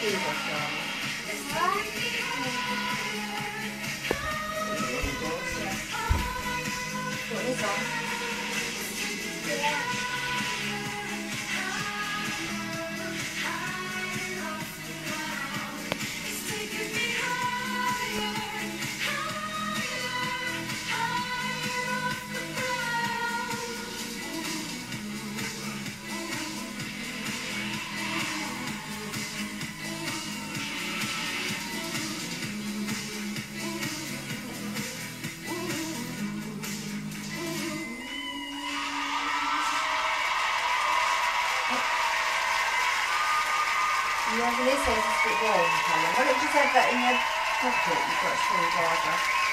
Scusa, Sonia. You have this is a bit warm, Helen. Why don't you have that in your pocket? You've got a small screwdriver.